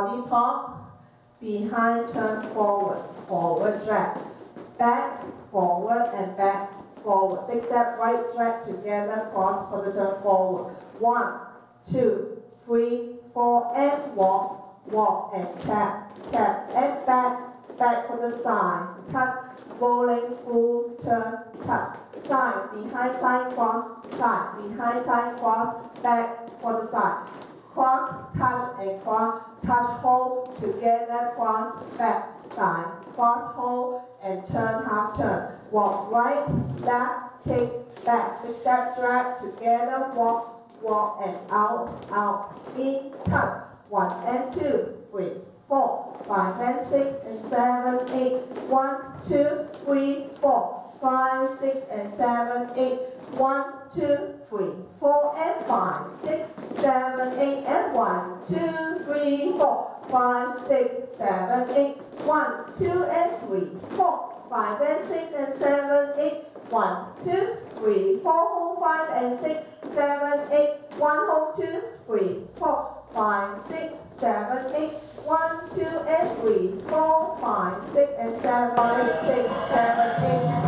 body pop, behind, turn forward, forward drag, back, forward and back, forward. Big step, right drag together, cross for the turn forward. One, two, three, four, and walk, walk and tap, tap, and back, back for the side, cut, rolling, full, turn, cut, side, behind, side, cross, side, behind, side, cross, back for the side. Cross, touch, and cross, touch, hold, together, cross, back, side, cross, hold, and turn, half turn. Walk right, left, kick, back, big step, drag, together, walk, walk, and out, out, in, cut. One and two, three, four, five and six and seven, eight. One, two, three, four, five, six and seven, eight. One, two, three, four and five, six, seven, eight and one, two, three, four, five, six, seven, eight. One, two and three, four, five and six and seven, eight. One, two, three, four, hold five and six, seven, eight. One, hold two, three, four, five, six, seven, eight. One, two, and three, four, five, six, and seven, eight, six, seven, eight.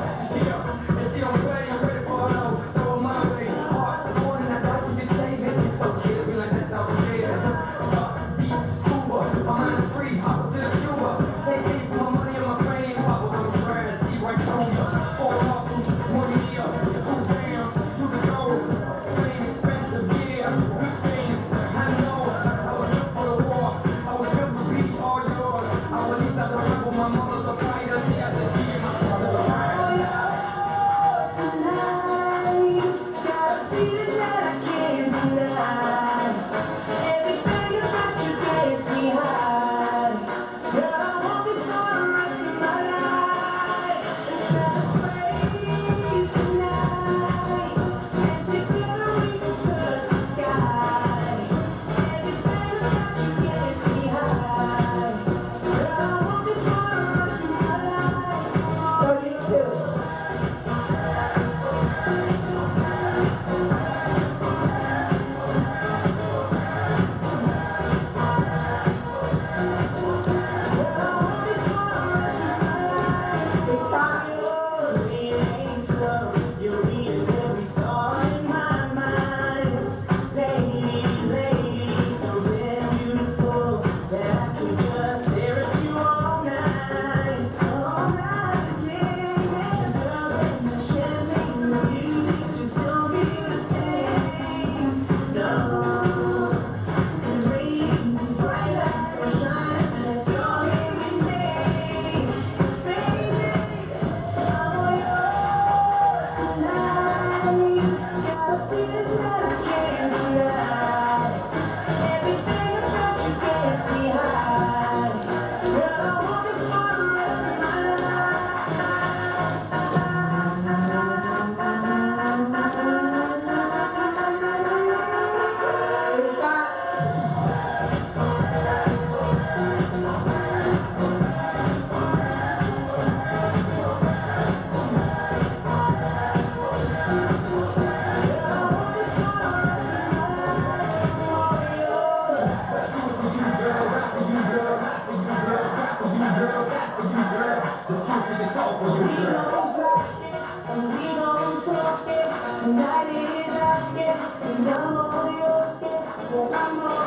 Yeah, no, you're yeah, yeah,